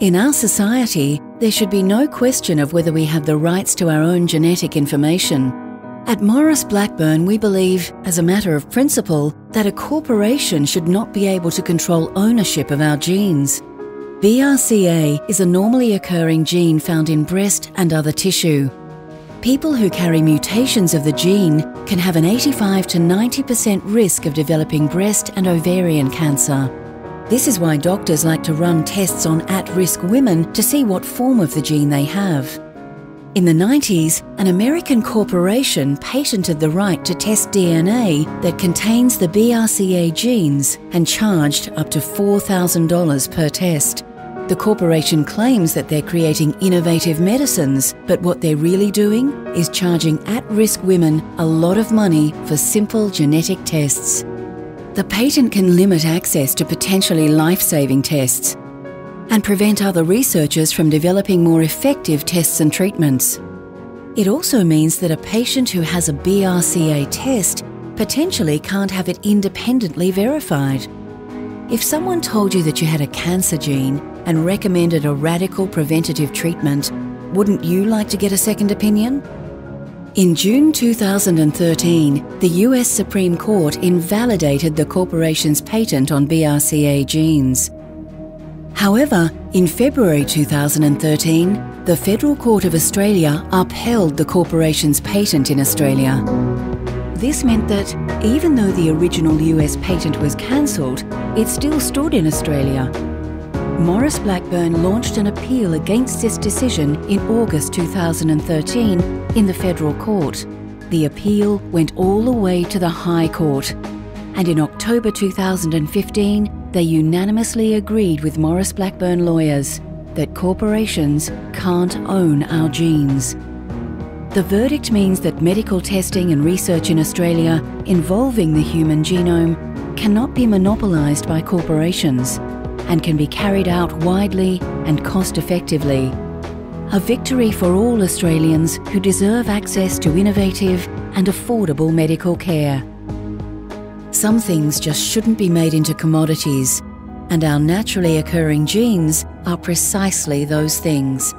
In our society, there should be no question of whether we have the rights to our own genetic information. At Maurice Blackburn, we believe, as a matter of principle, that a corporation should not be able to control ownership of our genes. BRCA is a normally occurring gene found in breast and other tissue. People who carry mutations of the gene can have an 85 to 90% risk of developing breast and ovarian cancer. This is why doctors like to run tests on at risk women to see what form of the gene they have. In the 90s, an American corporation patented the right to test DNA that contains the BRCA genes and charged up to $4,000 per test. The corporation claims that they're creating innovative medicines, but what they're really doing is charging at risk women a lot of money for simple genetic tests. The patent can limit access to potentially life saving tests and prevent other researchers from developing more effective tests and treatments. It also means that a patient who has a BRCA test potentially can't have it independently verified. If someone told you that you had a cancer gene and recommended a radical preventative treatment, wouldn't you like to get a second opinion? In June 2013, the US Supreme Court invalidated the corporation's patent on BRCA genes. However, in February 2013, the Federal Court of Australia upheld the corporation's patent in Australia. This meant that even though the original US patent was cancelled, it still stood in Australia. Maurice Blackburn launched an appeal against this decision in August 2013 in the federal court. The appeal went all the way to the High Court, and in October 2015, they unanimously agreed with Maurice Blackburn lawyers that corporations can't own our genes. The verdict means that medical testing and research in Australia involving the human genome cannot be monopolised by corporations and can be carried out widely and cost effectively. A victory for all Australians who deserve access to innovative and affordable medical care. Some things just shouldn't be made into commodities, and our naturally occurring genes are precisely those things.